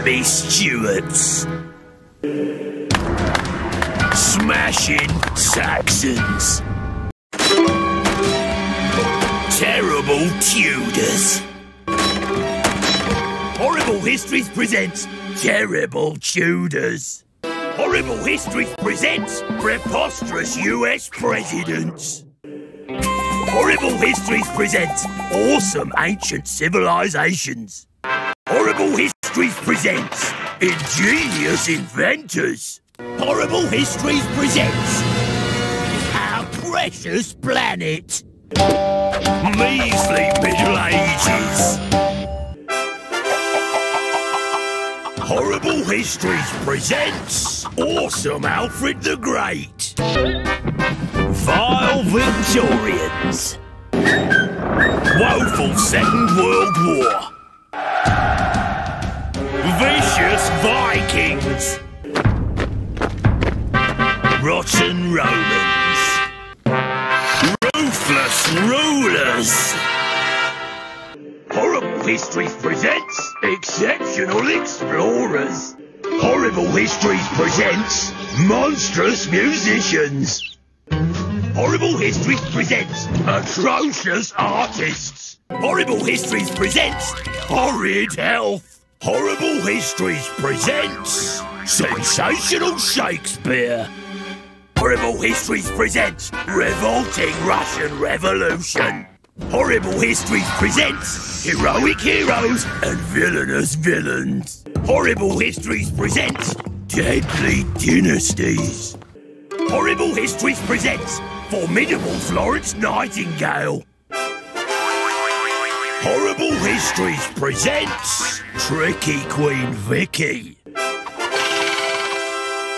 Pirates. Smashing Saxons. Terrible Tudors. Horrible Histories presents Terrible Tudors. Horrible Histories presents Preposterous US Presidents. Horrible Histories presents Awesome Ancient Civilizations. Horrible Histories presents Ingenious Inventors. Horrible Histories presents Our Precious Planet. Measly Middle Ages. Horrible Histories presents Awesome Alfred the Great. Vile Victorians. Woeful Second World War. Vicious Vikings. Rotten Romans. Ruthless Rulers. Horrible Histories presents Exceptional Explorers. Horrible Histories presents Monstrous Musicians. Horrible Histories presents Atrocious Artists. Horrible Histories presents Horrid Health. Horrible Histories presents Sensational Shakespeare. Horrible Histories presents Revolting Russian Revolution. Horrible Histories presents Heroic Heroes and Villainous Villains. Horrible Histories presents Deadly Dynasties. Horrible Histories presents Formidable Florence Nightingale. Horrible Histories presents Tricky Queen Vicky.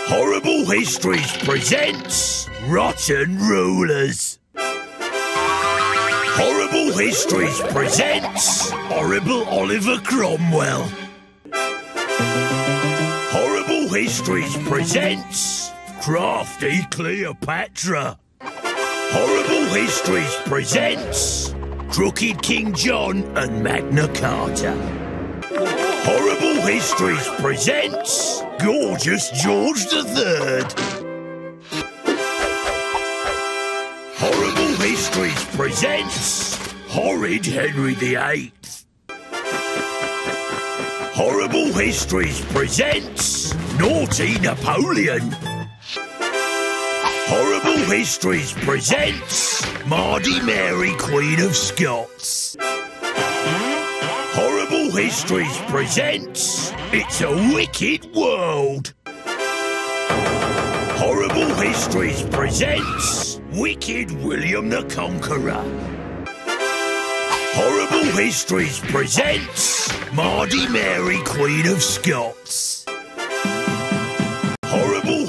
Horrible Histories presents Rotten Rulers. Horrible Histories presents Horrible Oliver Cromwell. Horrible Histories presents Crafty Cleopatra. Horrible Histories presents Crooked King John and Magna Carta. Horrible Histories presents Gorgeous George III. Horrible Histories presents Horrid Henry VIII. Horrible Histories presents Naughty Napoleon. Horrible Histories presents Mardy Mary, Queen of Scots. Horrible Histories presents It's a Wicked World. Horrible Histories presents Wicked William the Conqueror. Horrible Histories presents Mardy Mary, Queen of Scots.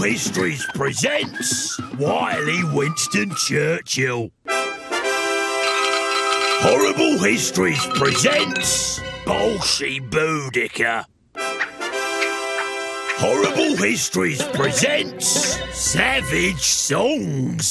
Histories presents Wily Winston Churchill. Horrible Histories presents Bolshy Boudica. Horrible Histories presents Savage Songs.